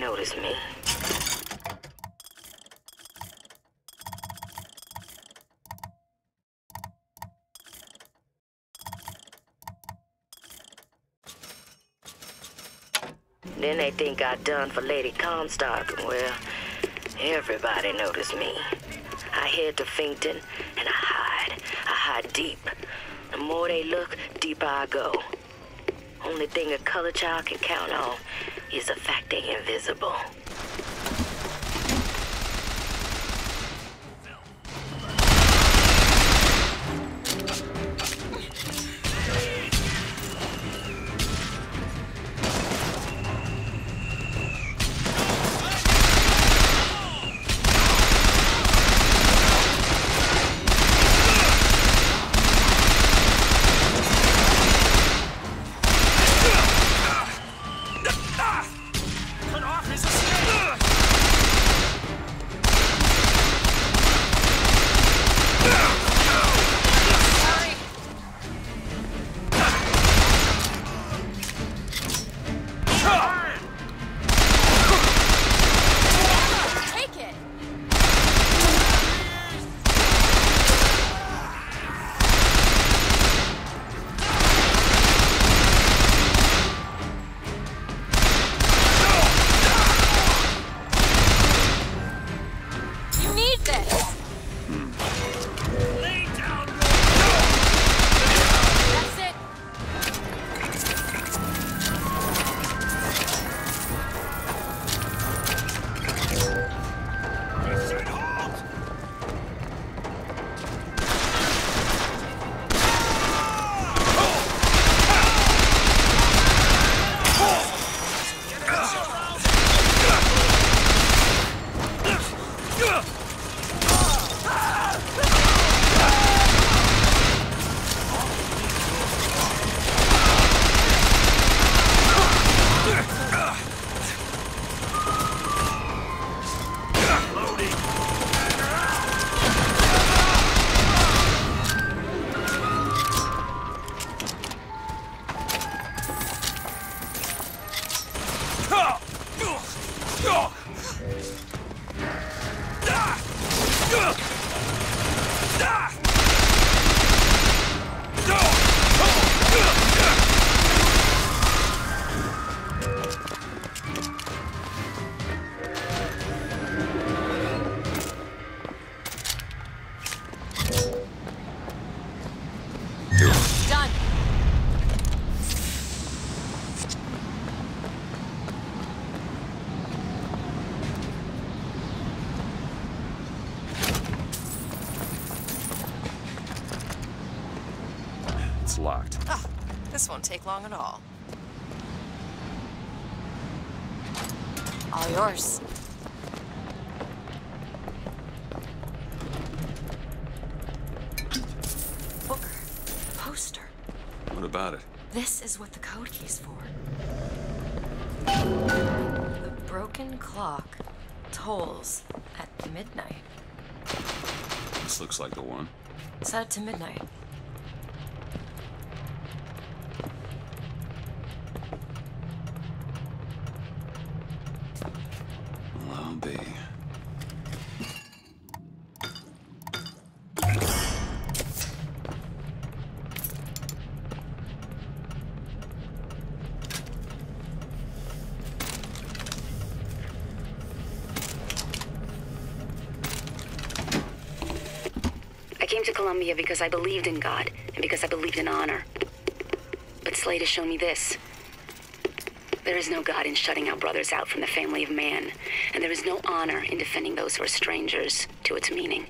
nobody noticed me. Then they think I done for Lady Comstock. Well, everybody noticed me. I head to Finkton, and I hide. I hide deep. The more they look, deeper I go. The only thing a color child can count on is the fact they're invisible. It's locked. Ah, this won't take long at all. All yours. Booker, poster. What about it? This is what the code key's for. The broken clock tolls at midnight. This looks like the one. Set it to midnight. I'll be. I came to Columbia because I believed in God and because I believed in honor. But Slate has shown me this. There is no God in shutting our brothers out from the family of man, and there is no honor in defending those who are strangers to its meaning.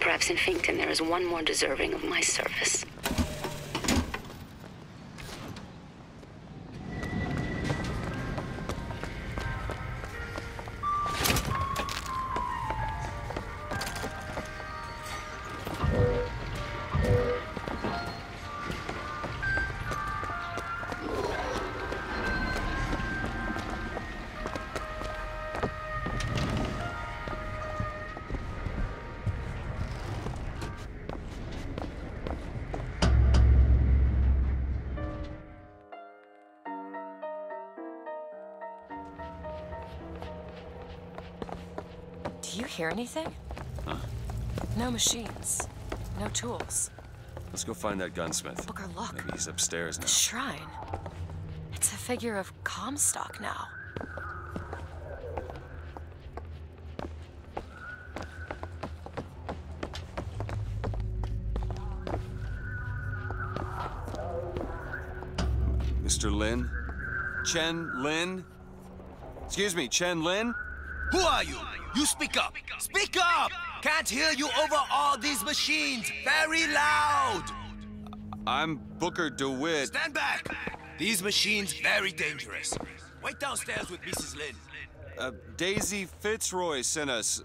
Perhaps in Finkton there is one more deserving of my service. Hear anything? Huh? No machines. No tools. Let's go find that gunsmith. Booker, look. Maybe he's upstairs now. The shrine. It's a figure of Comstock now. Mr. Lin? Chen Lin? Excuse me, Chen Lin? Who are you? You speak up. Speak up! Can't hear you over all these machines. Very loud. I'm Booker DeWitt. Stand back. These machines very dangerous. Wait downstairs with Mrs. Lin. Uh, Daisy Fitzroy sent us.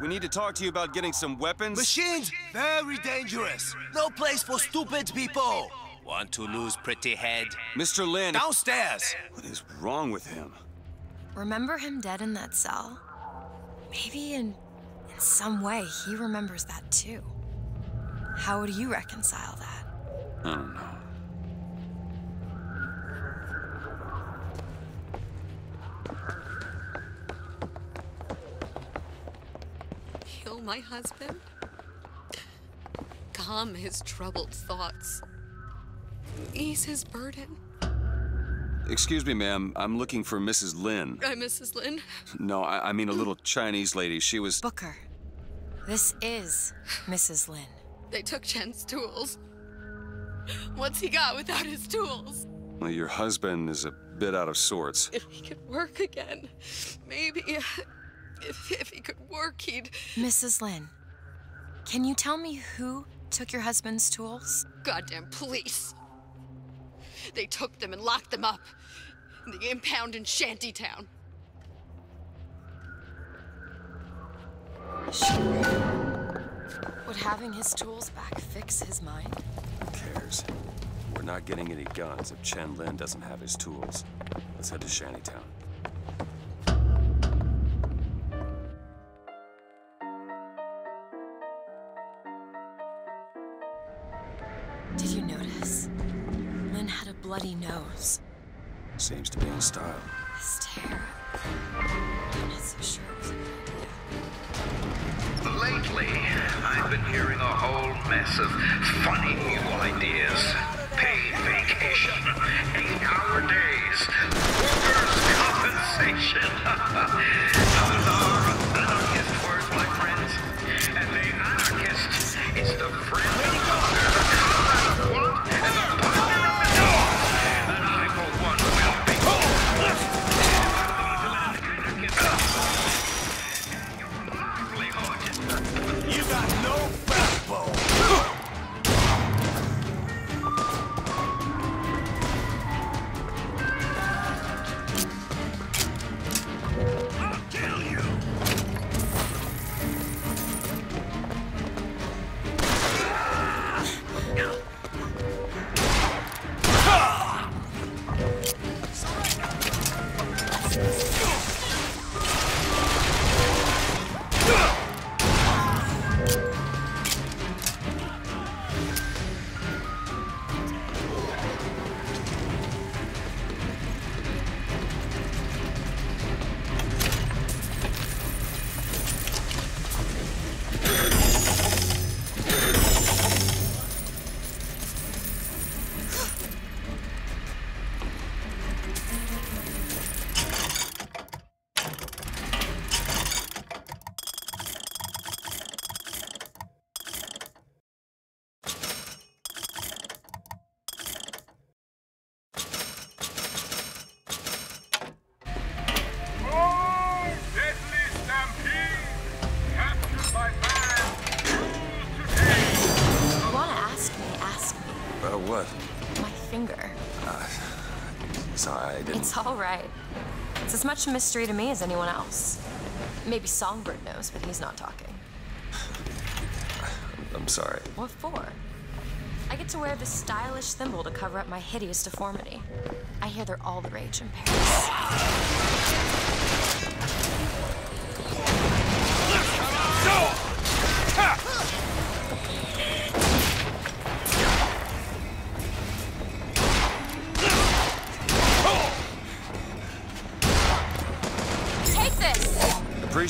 We need to talk to you about getting some weapons. Machines very dangerous. No place for stupid people. Want to lose pretty head? Mr. Lin, Downstairs. what is wrong with him? Remember him dead in that cell? Maybe in, in some way he remembers that too. How would you reconcile that? I don't know. Heal my husband? Calm his troubled thoughts. Ease his burden. Excuse me, ma'am. I'm looking for Mrs. Lin. Uh, I'm Mrs. Lin. No, I, I mean a little Chinese lady. She was. Booker, this is Mrs. Lin. They took Chen's tools. What's he got without his tools? Well, your husband is a bit out of sorts. If he could work again, maybe. Uh, if, if he could work, he'd. Mrs. Lin, can you tell me who took your husband's tools? Goddamn police. They took them and locked them up in the impound in Shantytown. Would having his tools back fix his mind? Who cares? We're not getting any guns if Chen Lin doesn't have his tools. Let's head to Shantytown. Seems to be in style. His tear. I'm not so sure it was a good. Lately, I've been hearing a whole mess of funny new ideas. Paid vacation, eight-hour days, workers' compensation. as much a mystery to me as anyone else. Maybe Songbird knows, but he's not talking. I'm sorry. What for? I get to wear this stylish thimble to cover up my hideous deformity. I hear they're all the rage in Paris.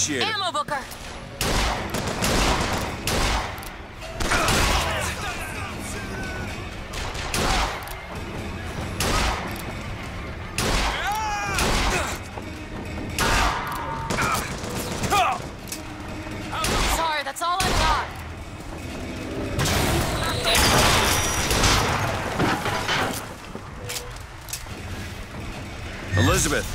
Take! Appreciate it. Ammo, Booker! Sorry, that's all I got. Elizabeth,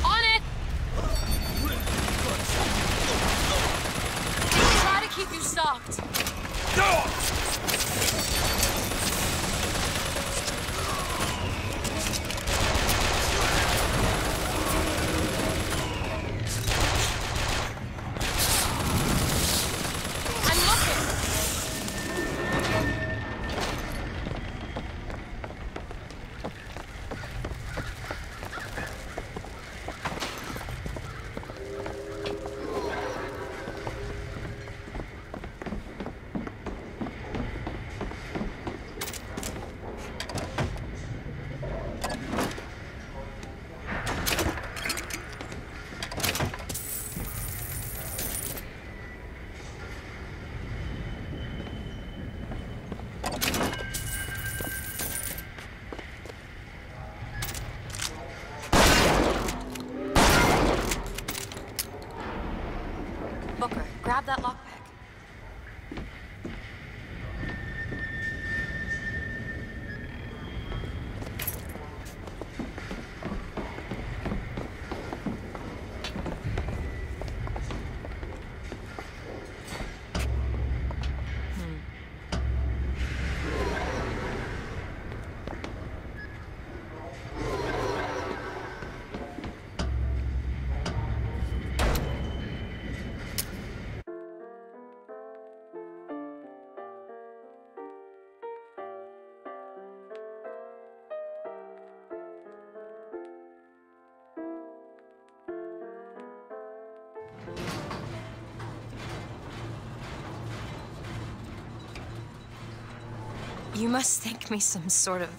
You must think me some sort of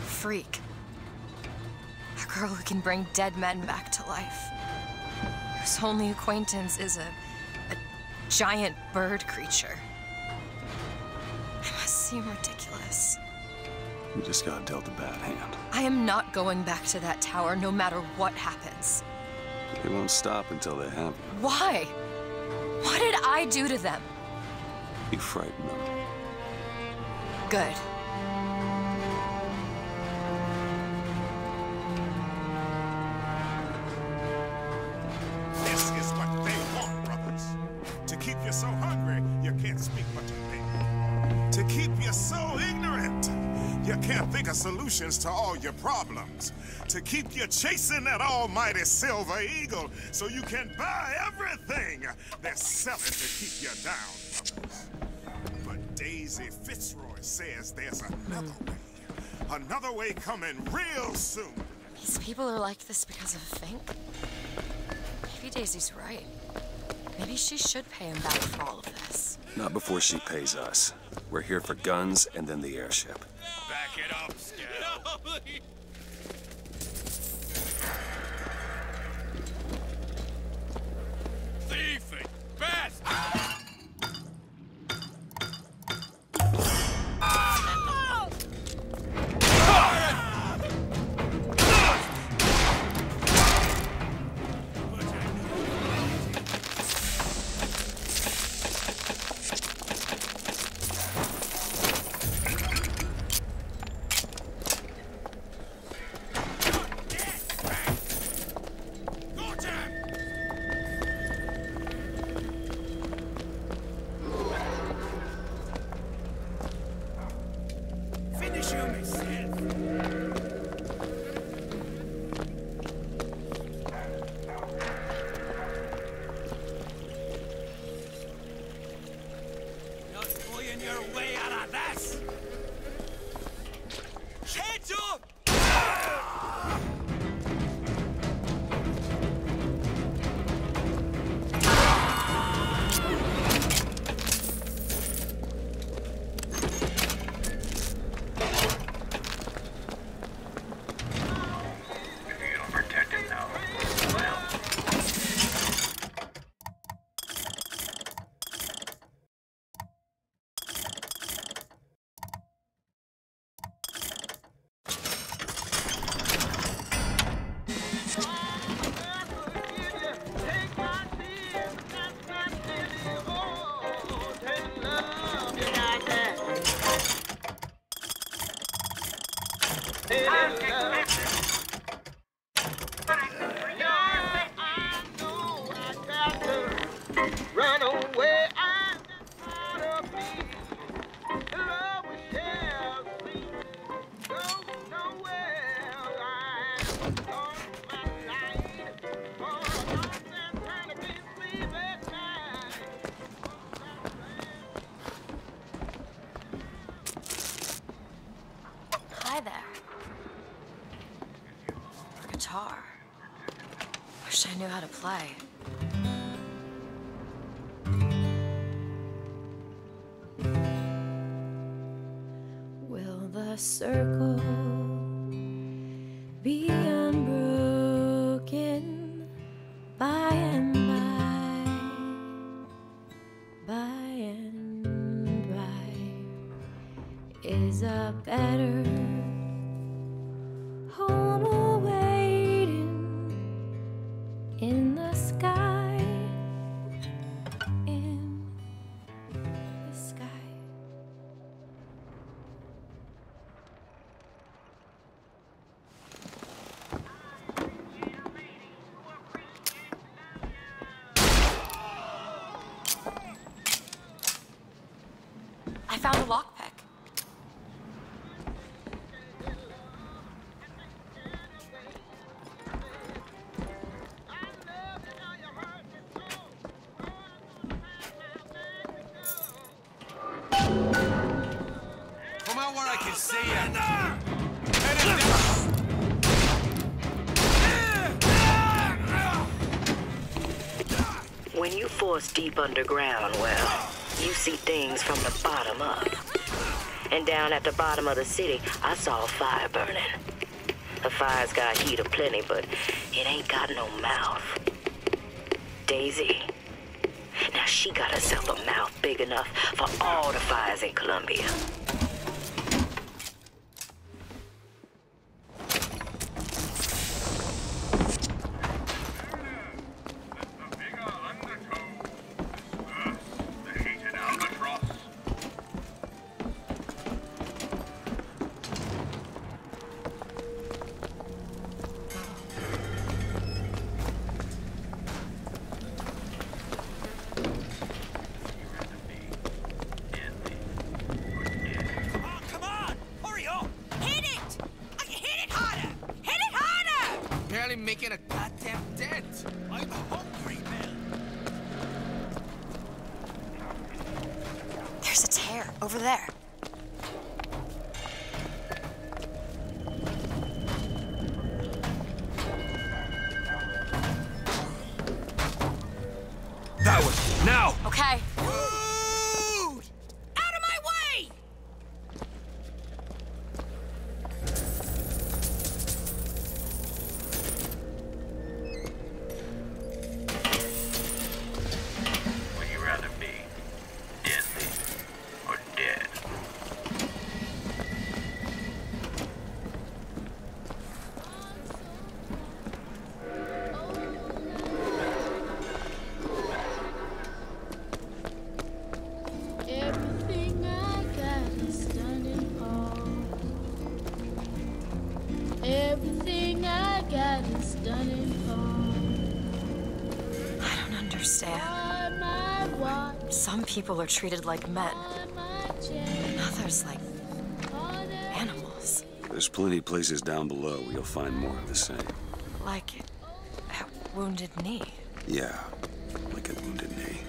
freak. A girl who can bring dead men back to life. Whose only acquaintance is a, a giant bird creature. It must seem ridiculous. you just got dealt a bad hand. I am not going back to that tower no matter what happens. They won't stop until they have you. Why? What did I do to them? You frightened them. Good. This is what they want, brothers. To keep you so hungry, you can't speak what you think. To keep you so ignorant, you can't think of solutions to all your problems. To keep you chasing that almighty silver eagle so you can buy everything they're selling to keep you down. But Daisy Fitzroy says there's another way. Another way coming real soon. These people are like this because of Fink? Maybe Daisy's right. Maybe she should pay him back for all of this. Not before she pays us. We're here for guns and then the airship. Back it up, Scout. your way out of this! Ah, be force deep underground, well, you see things from the bottom up. And down at the bottom of the city, I saw a fire burning. The fire's got heat aplenty, but it ain't got no mouth. Daisy. Now she got herself a mouth big enough for all the fires in Columbia. Over there. People are treated like men, others like animals. There's plenty of places down below where you'll find more of the same. Like at Wounded Knee. Yeah, like a wounded knee.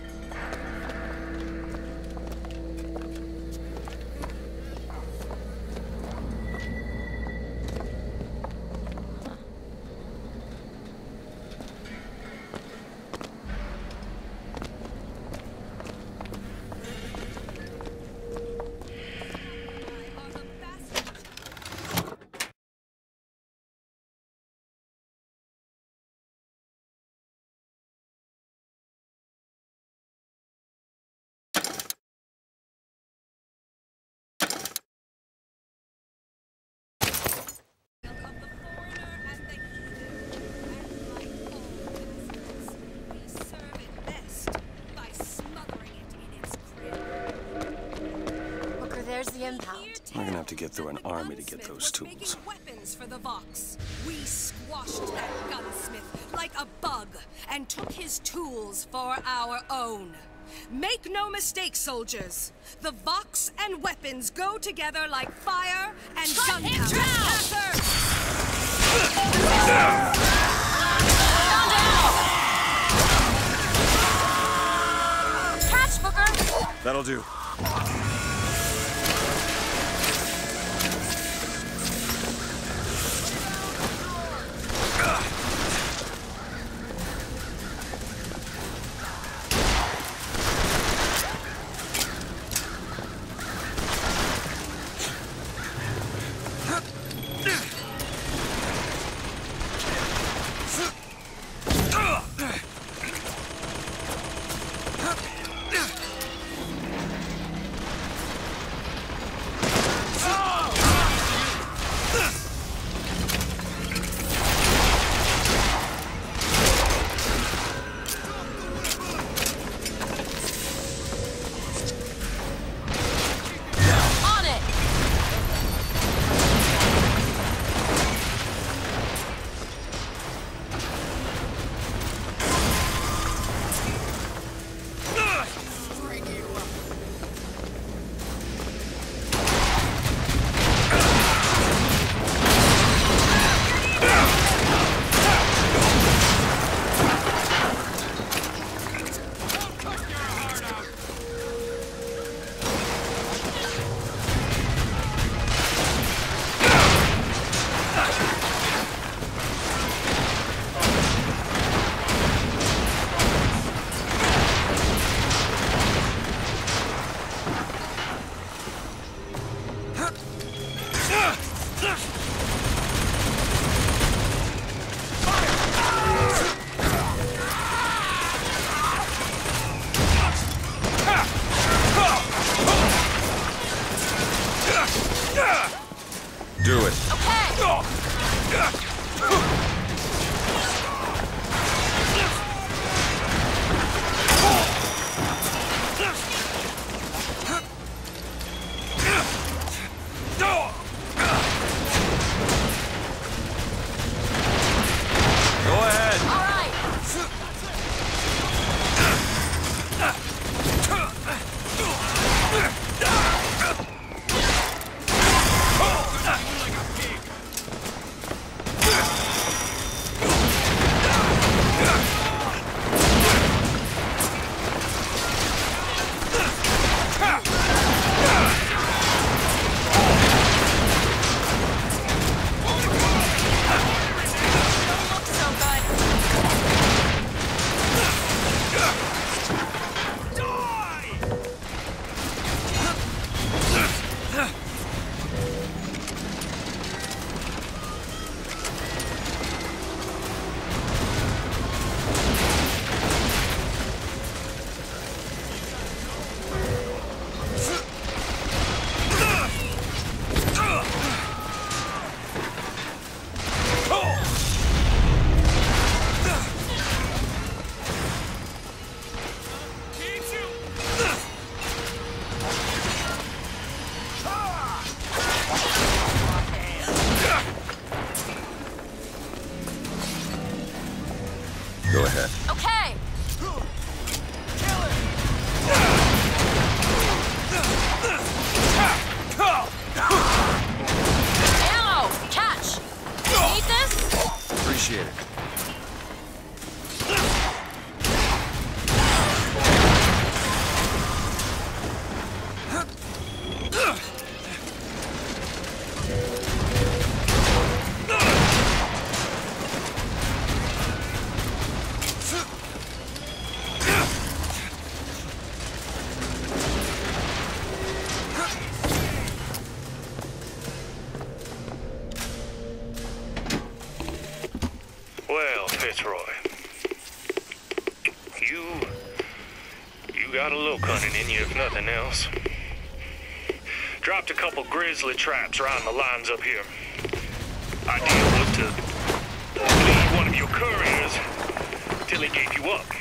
There's the impound. We're gonna have to get through an army to get those tools. Weapons for the Vox. We squashed that gunsmith like a bug and took his tools for our own. Make no mistake, soldiers. The Vox and weapons go together like fire and gunpowder. That'll do. Nothing else. Dropped a couple grizzly traps around the lines up here. Idea was to lead one of your couriers till he gave you up.